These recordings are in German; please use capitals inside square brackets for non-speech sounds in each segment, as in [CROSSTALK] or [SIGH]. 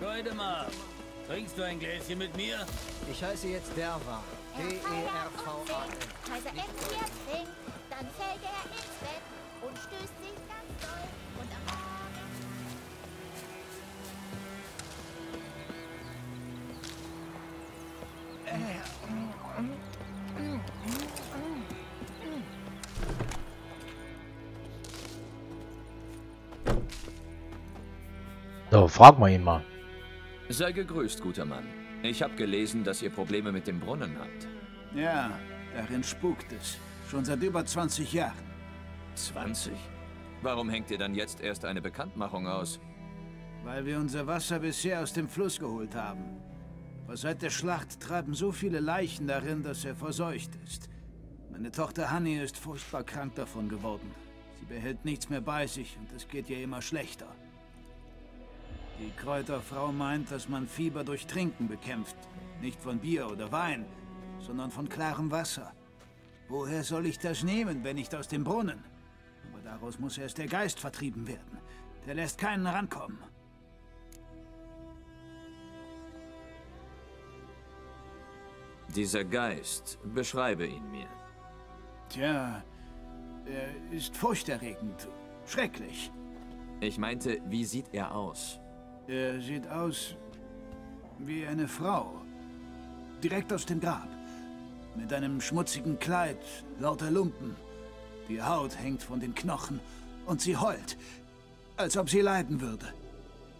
Goldemar, trinkst du ein Gläschen mit mir? Ich heiße jetzt Derwa. D-E-R-V-A-N. Kaiser Erzbier trinkt, dann fällt er ins Bett und stößt sich ganz doll. Und am Morgen So, frag mal ihn mal. Sei gegrüßt, guter Mann. Ich habe gelesen, dass ihr Probleme mit dem Brunnen habt. Ja, darin spukt es. Schon seit über 20 Jahren. 20? Warum hängt ihr dann jetzt erst eine Bekanntmachung aus? Weil wir unser Wasser bisher aus dem Fluss geholt haben. Aber seit der Schlacht treiben so viele Leichen darin, dass er verseucht ist. Meine Tochter Hanni ist furchtbar krank davon geworden. Sie behält nichts mehr bei sich und es geht ihr immer schlechter. Die Kräuterfrau meint, dass man Fieber durch Trinken bekämpft. Nicht von Bier oder Wein, sondern von klarem Wasser. Woher soll ich das nehmen, wenn nicht aus dem Brunnen? Aber daraus muss erst der Geist vertrieben werden. Der lässt keinen rankommen. Dieser Geist, beschreibe ihn mir. Tja, er ist furchterregend. Schrecklich. Ich meinte, wie sieht er aus? Er sieht aus wie eine Frau. Direkt aus dem Grab. Mit einem schmutzigen Kleid, lauter Lumpen. Die Haut hängt von den Knochen und sie heult, als ob sie leiden würde.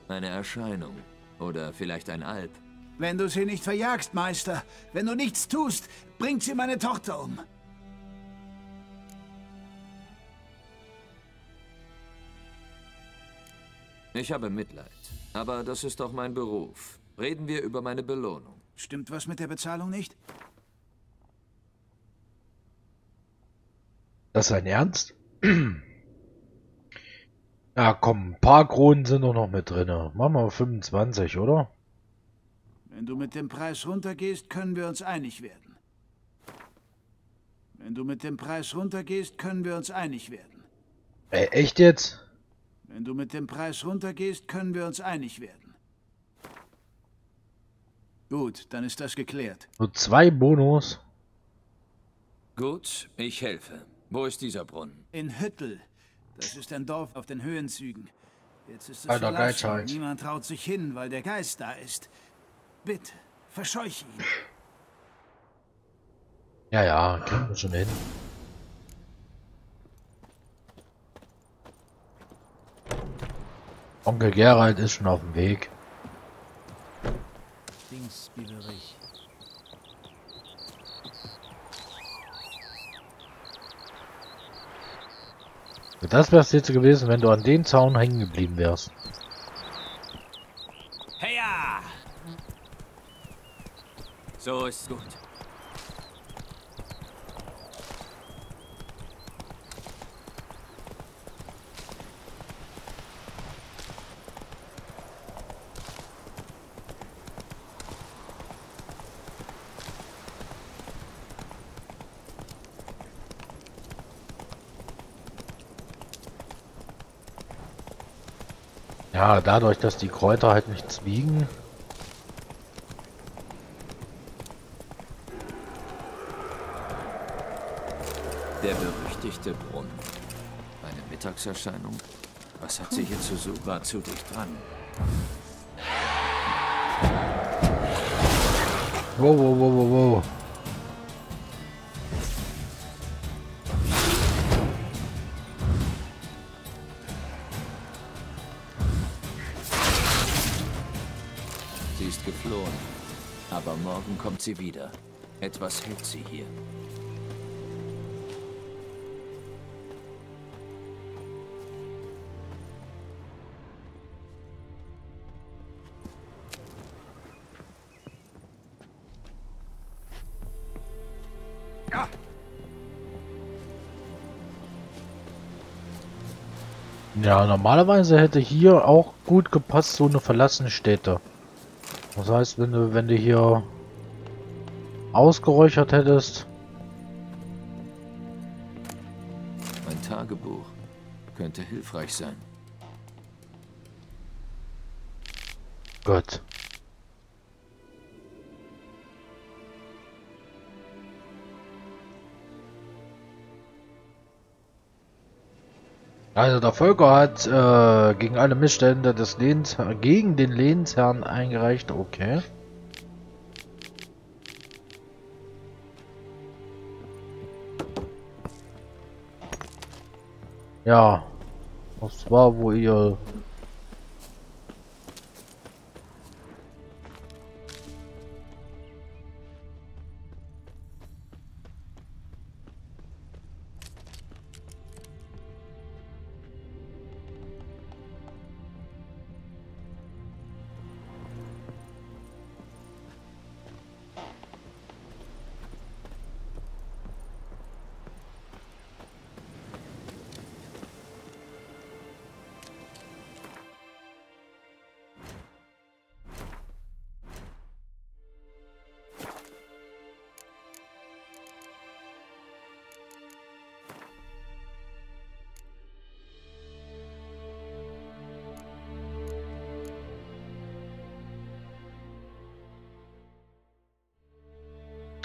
Eine Erscheinung. Oder vielleicht ein Alp. Wenn du sie nicht verjagst, Meister, wenn du nichts tust, bringt sie meine Tochter um. Ich habe Mitleid. Aber das ist doch mein Beruf. Reden wir über meine Belohnung. Stimmt was mit der Bezahlung nicht? Das ist ein Ernst? [CLEARS THROAT] Ja, komm, ein paar Kronen sind doch noch mit drin. Machen wir 25, oder? Wenn du mit dem Preis runtergehst, können wir uns einig werden. Wenn du mit dem Preis runtergehst, können wir uns einig werden. Ey, echt jetzt? Wenn du mit dem Preis runtergehst, können wir uns einig werden. Gut, dann ist das geklärt. Nur zwei Bonus. Gut, ich helfe. Wo ist dieser Brunnen? In Hüttel. Das ist ein Dorf auf den Höhenzügen. Jetzt ist es Alter verlassen. Niemand traut sich hin, weil der Geist da ist. Bitte, verscheuche ihn. Ja, ja, kriegen wir schon hin. Onkel Gerald ist schon auf dem Weg. Dingsbiberich. Das wär's jetzt gewesen, wenn du an den Zaun hängen geblieben wärst. Heya! So ist gut. Ja, dadurch, dass die Kräuter halt nichts wiegen. Der berüchtigte Brunnen. Eine Mittagserscheinung? Was hat sie hier zu suchen? War zu dicht dran. Wow, wow, wow, wow, wow. Sie ist geflohen. Aber morgen kommt sie wieder. Etwas hält sie hier. Ja, normalerweise hätte hier auch gut gepasst, so eine verlassene Stätte. Das heißt, wenn du, wenn du hier ausgeräuchert hättest. Mein Tagebuch könnte hilfreich sein. Gott. Also der Volker hat äh, gegen alle Missstände des Lehns gegen den Lehnsherrn eingereicht. Okay. Ja, das war wo ihr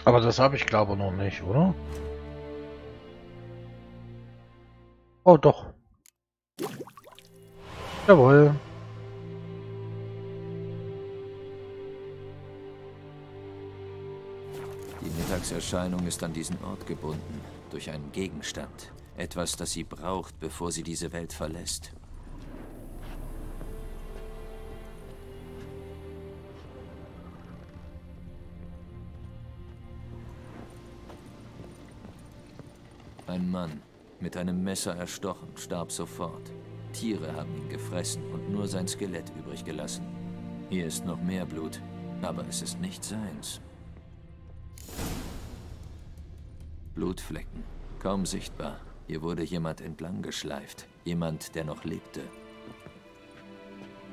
Aber das habe ich glaube noch nicht, oder? Oh doch. Jawohl. Die Mittagserscheinung ist an diesen Ort gebunden, durch einen Gegenstand. Etwas, das sie braucht, bevor sie diese Welt verlässt. Ein Mann, mit einem Messer erstochen, starb sofort. Tiere haben ihn gefressen und nur sein Skelett übrig gelassen. Hier ist noch mehr Blut, aber es ist nicht seins. Blutflecken, kaum sichtbar. Hier wurde jemand entlang geschleift. Jemand, der noch lebte.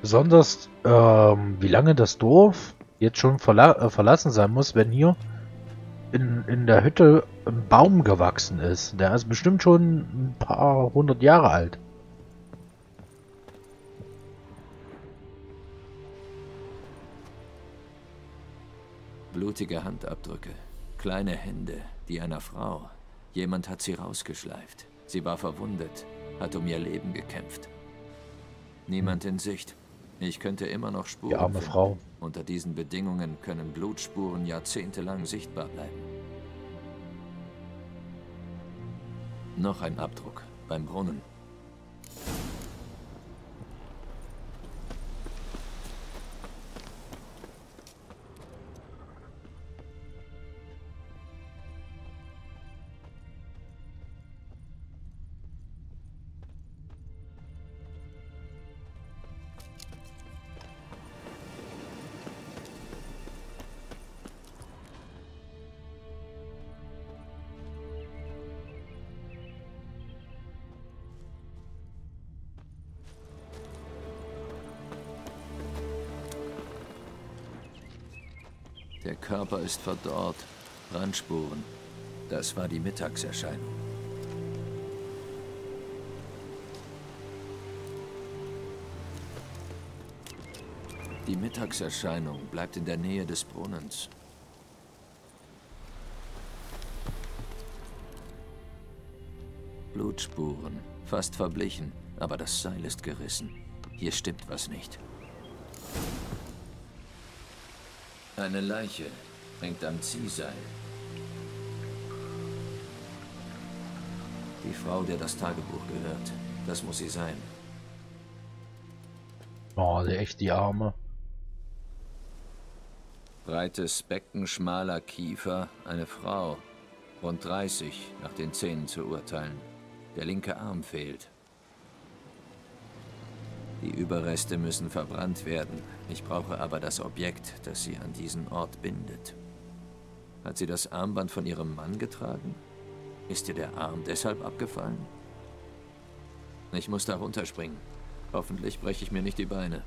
Besonders, ähm, wie lange das Dorf jetzt schon verla äh, verlassen sein muss, wenn hier in, in der Hütte ein Baum gewachsen ist. Der ist bestimmt schon ein paar hundert Jahre alt. Blutige Handabdrücke, kleine Hände, die einer Frau. Jemand hat sie rausgeschleift. Sie war verwundet, hat um ihr Leben gekämpft. Niemand in Sicht. Ich könnte immer noch Spuren Die arme finden. Frau. Unter diesen Bedingungen können Blutspuren jahrzehntelang sichtbar bleiben. Noch ein Abdruck beim Brunnen. Ist verdorrt. Brandspuren. Das war die Mittagserscheinung. Die Mittagserscheinung bleibt in der Nähe des Brunnens. Blutspuren, fast verblichen, aber das Seil ist gerissen. Hier stimmt was nicht. Eine Leiche hängt am Ziehseil. Die Frau, der das Tagebuch gehört. Das muss sie sein. Oh, echt die Arme. Breites Becken, schmaler Kiefer, eine Frau. Rund 30, nach den Zähnen zu urteilen. Der linke Arm fehlt. Die Überreste müssen verbrannt werden. Ich brauche aber das Objekt, das sie an diesen Ort bindet. Hat sie das Armband von ihrem Mann getragen? Ist ihr der Arm deshalb abgefallen? Ich muss da runterspringen. Hoffentlich breche ich mir nicht die Beine.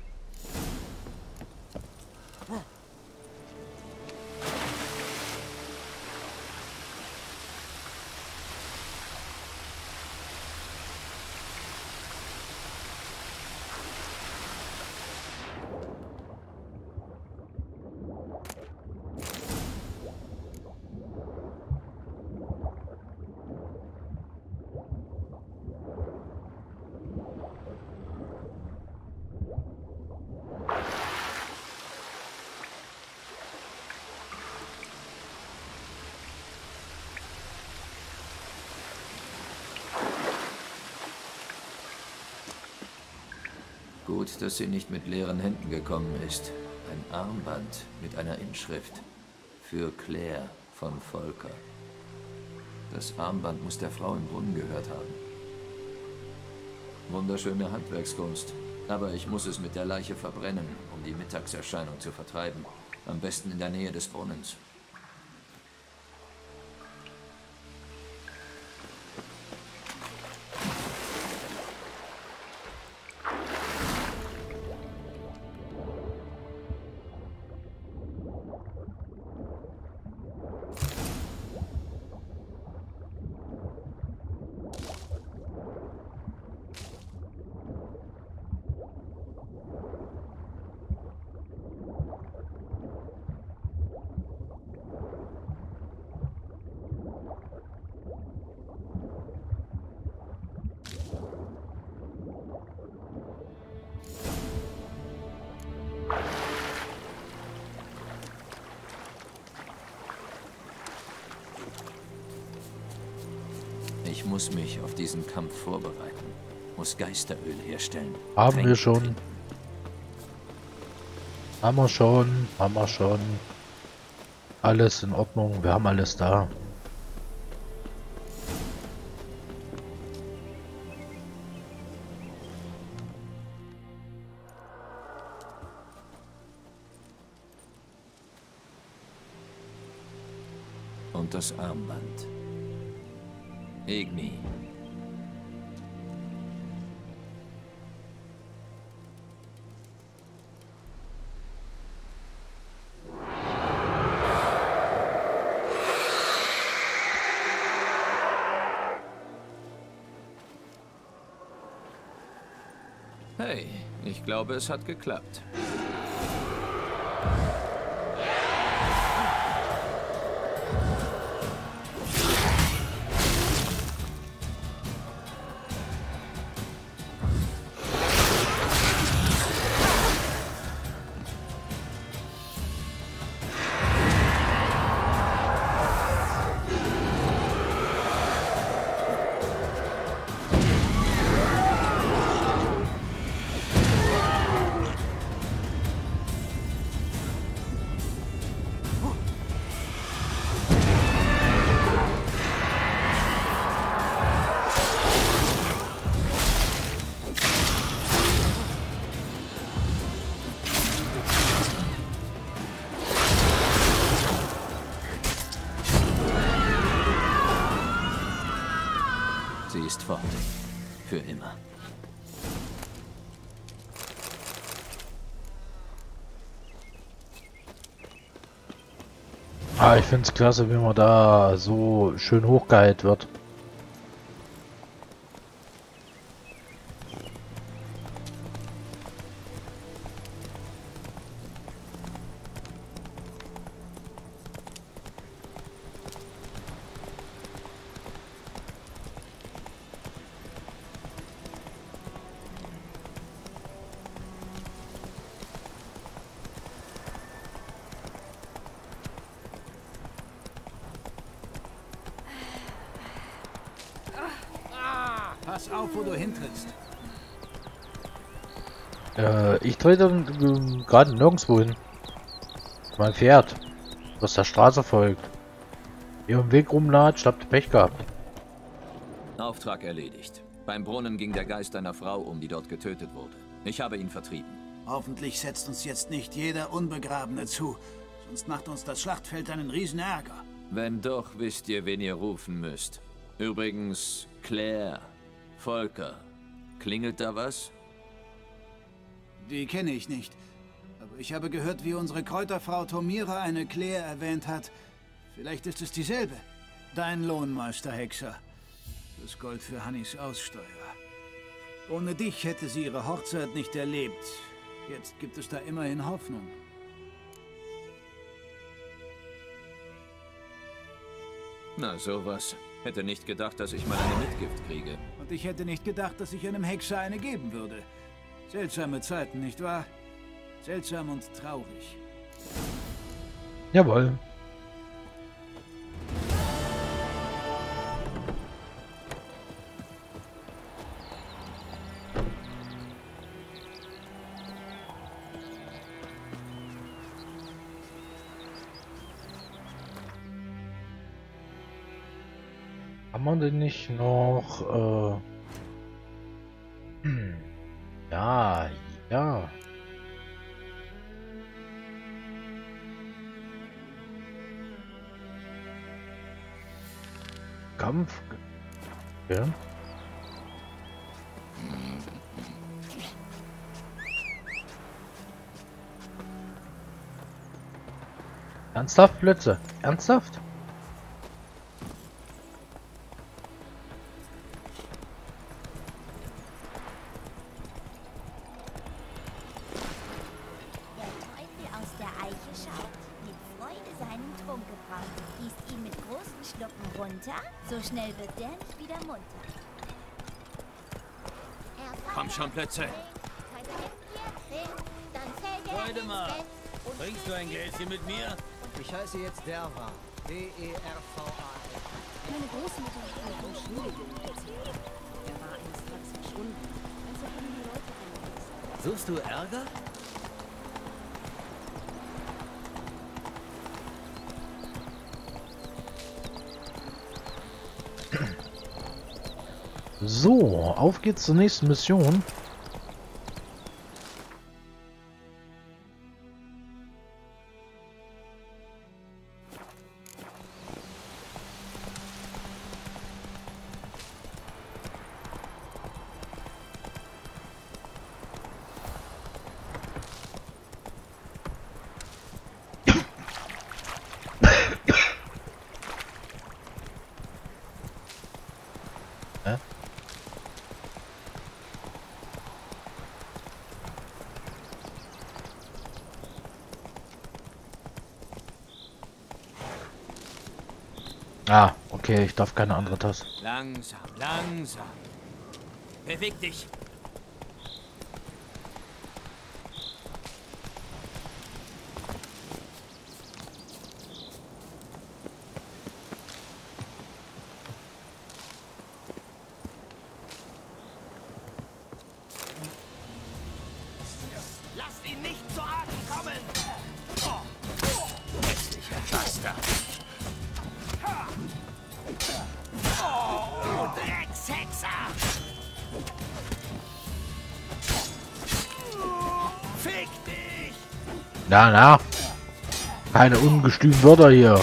Gut, dass sie nicht mit leeren Händen gekommen ist. Ein Armband mit einer Inschrift. Für Claire von Volker. Das Armband muss der Frau im Brunnen gehört haben. Wunderschöne Handwerkskunst. Aber ich muss es mit der Leiche verbrennen, um die Mittagserscheinung zu vertreiben. Am besten in der Nähe des Brunnens. Muss mich auf diesen Kampf vorbereiten. Muss Geisteröl herstellen. Haben Tränke wir schon. trinken. Haben wir schon, haben wir schon. Alles in Ordnung, wir haben alles da. Und das Armband. Igni. Hey, ich glaube, es hat geklappt. Ich finde es klasse, wie man da so schön hochgeheilt wird. Pass auf, wo du hintrittst. Äh, ich trete ähm, gerade nirgendwo hin. Mein Pferd, was der Straße folgt. Ihrem Weg rumlatscht, habt Pech gehabt. Auftrag erledigt. Beim Brunnen ging der Geist einer Frau um, die dort getötet wurde. Ich habe ihn vertrieben. Hoffentlich setzt uns jetzt nicht jeder Unbegrabene zu. Sonst macht uns das Schlachtfeld einen riesen Ärger. Wenn doch, wisst ihr, wen ihr rufen müsst. Übrigens, Claire, Volker. Klingelt da was? Die kenne ich nicht. Aber ich habe gehört, wie unsere Kräuterfrau Tomira eine Claire erwähnt hat. Vielleicht ist es dieselbe. Dein Lohnmeister, Hexer. Das Gold für Hannis Aussteuer. Ohne dich hätte sie ihre Hochzeit nicht erlebt. Jetzt gibt es da immerhin Hoffnung. Na, sowas. Hätte nicht gedacht, dass ich mal eine Mitgift kriege. Und ich hätte nicht gedacht, dass ich einem Hexer eine geben würde. Seltsame Zeiten, nicht wahr? Seltsam und traurig. Jawohl. Haben wir denn nicht noch... Äh, [CLEARS THROAT] ja, ja. Kampf. Ja. Ernsthaft, Blötze? Ernsthaft? Nicht wieder munter. Er Komm schon, er Freude mal. Trinkst du ein Gläschen mit mir? Ich heiße jetzt Derva. D-E-R-V-A. Meine Großmutter hat von Schneegewinnen erzählt. Er war eines Tages verschwunden, als er einige Leute einließ. Suchst du Ärger? So, auf geht's zur nächsten Mission. Ah, okay, ich darf keine andere Taste. Langsam, langsam. Beweg dich. Na, na. Keine ungestümen Wörter hier.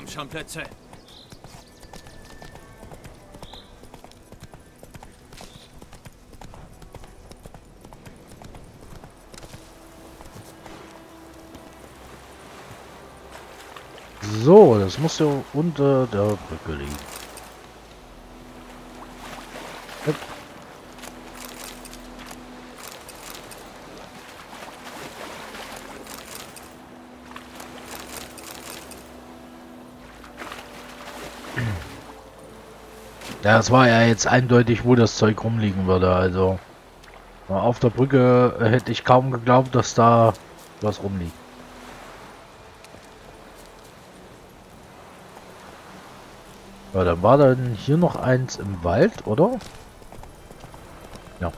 Komm schon, Plötze. So, das muss ja unter der Brücke liegen. Ja, es war ja jetzt eindeutig, wo das Zeug rumliegen würde. Also auf der Brücke hätte ich kaum geglaubt, dass da was rumliegt. Ja, dann war dann hier noch eins im Wald, oder? Ja.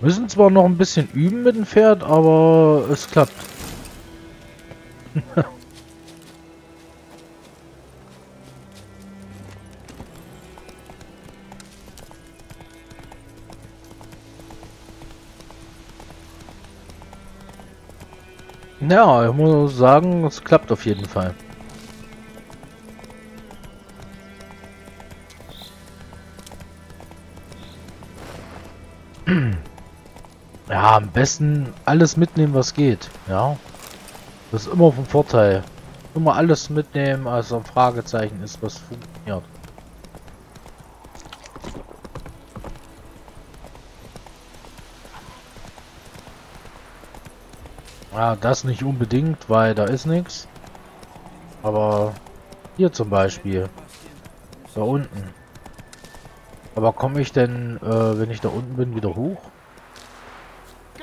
Müssen zwar noch ein bisschen üben mit dem Pferd, aber es klappt. [LAUGHS] ja, ich muss sagen, es klappt auf jeden Fall. Am besten alles mitnehmen, was geht. Ja. Das ist immer vom Vorteil. Immer alles mitnehmen, also ein Fragezeichen ist, was funktioniert. Ja, das nicht unbedingt, weil da ist nichts. Aber hier zum Beispiel. Da unten. Aber komme ich denn, äh, wenn ich da unten bin, wieder hoch?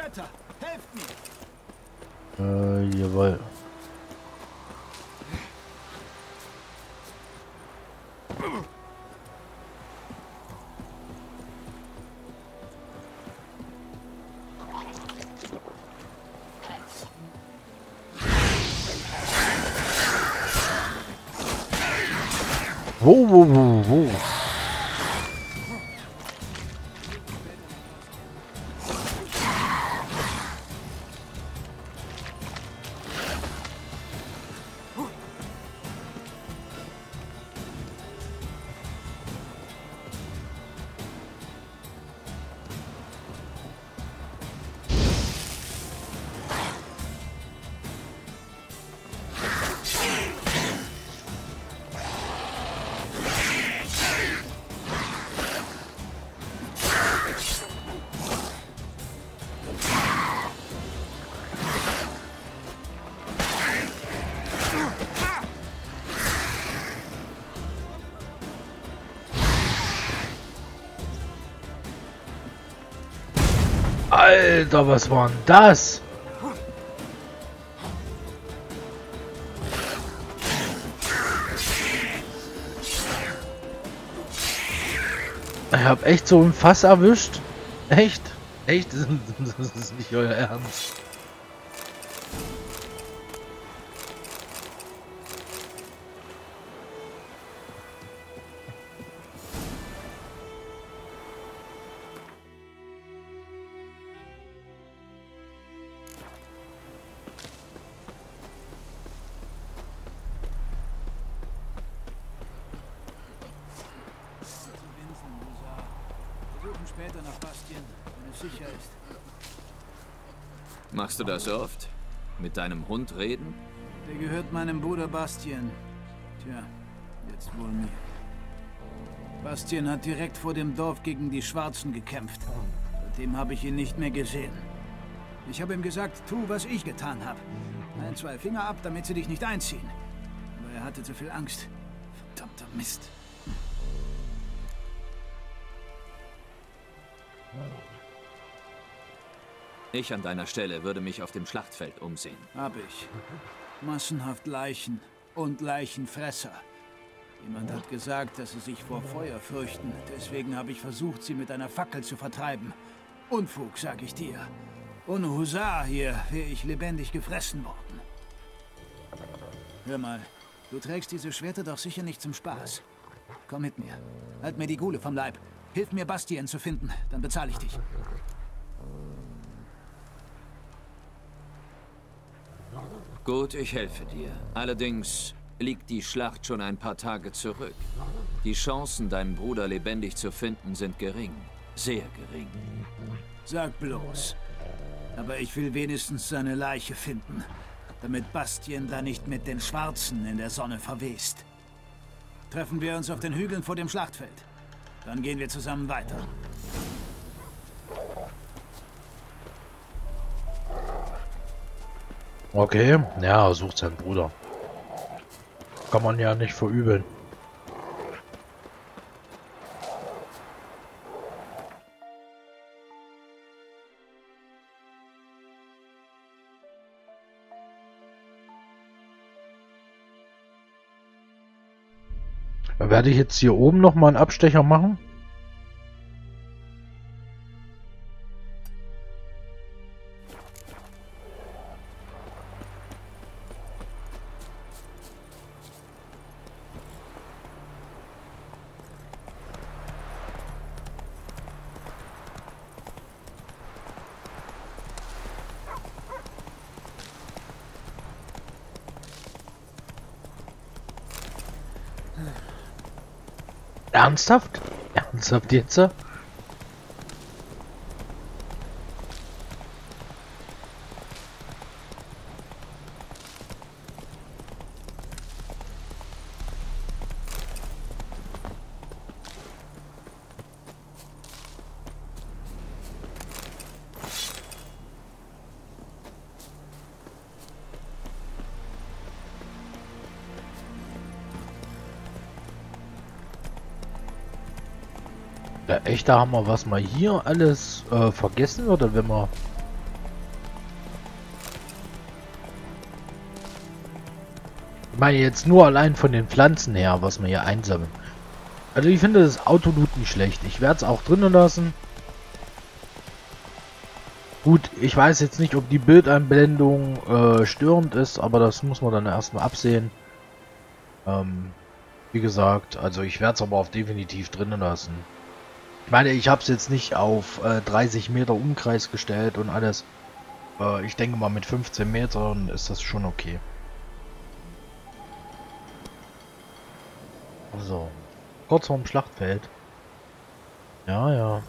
Götter, helft mir! Äh, jawohl. Alter, was war denn das? Ich hab echt so ein Fass erwischt. Echt? Echt? [LAUGHS] Das ist nicht euer Ernst. Oft? Mit deinem Hund reden? Der gehört meinem Bruder Bastien. Tja, jetzt wohl mir. Bastien hat direkt vor dem Dorf gegen die Schwarzen gekämpft. Seitdem habe ich ihn nicht mehr gesehen. Ich habe ihm gesagt, tu, was ich getan habe. Ein, zwei Finger ab, damit sie dich nicht einziehen. Aber er hatte zu viel Angst. Verdammter Mist. Ich an deiner Stelle würde mich auf dem Schlachtfeld umsehen. Hab ich. Massenhaft Leichen und Leichenfresser. Jemand hat gesagt, dass sie sich vor Feuer fürchten. Deswegen habe ich versucht, sie mit einer Fackel zu vertreiben. Unfug, sag ich dir. Ohne Husar hier wäre ich lebendig gefressen worden. Hör mal, du trägst diese Schwerter doch sicher nicht zum Spaß. Komm mit mir. Halt mir die Gule vom Leib. Hilf mir, Bastien zu finden. Dann bezahle ich dich. Gut, ich helfe dir. Allerdings liegt die Schlacht schon ein paar Tage zurück. Die Chancen, deinen Bruder lebendig zu finden, sind gering. Sehr gering. Sag bloß. Aber ich will wenigstens seine Leiche finden, damit Bastien da nicht mit den Schwarzen in der Sonne verwest. Treffen wir uns auf den Hügeln vor dem Schlachtfeld. Dann gehen wir zusammen weiter. Okay, ja, sucht seinen Bruder. Kann man ja nicht verübeln. Werde ich jetzt hier oben noch mal einen Abstecher machen. Ernsthaft? Ernsthaft jetzt? Ja, echt, da haben wir was mal hier alles äh, vergessen oder wenn wir... Ich meine jetzt nur allein von den Pflanzen her, was wir hier einsammeln. Also ich finde das Autoloot nicht schlecht. Ich werde es auch drinnen lassen. Gut, ich weiß jetzt nicht, ob die Bildeinblendung äh, störend ist, aber das muss man dann erstmal absehen. Ähm, wie gesagt, also ich werde es aber auf definitiv drinnen lassen. Ich meine, ich habe es jetzt nicht auf äh, 30 Meter Umkreis gestellt und alles. Äh, ich denke mal mit 15 Metern ist das schon okay. So. Kurz vorm Schlachtfeld. Ja, ja.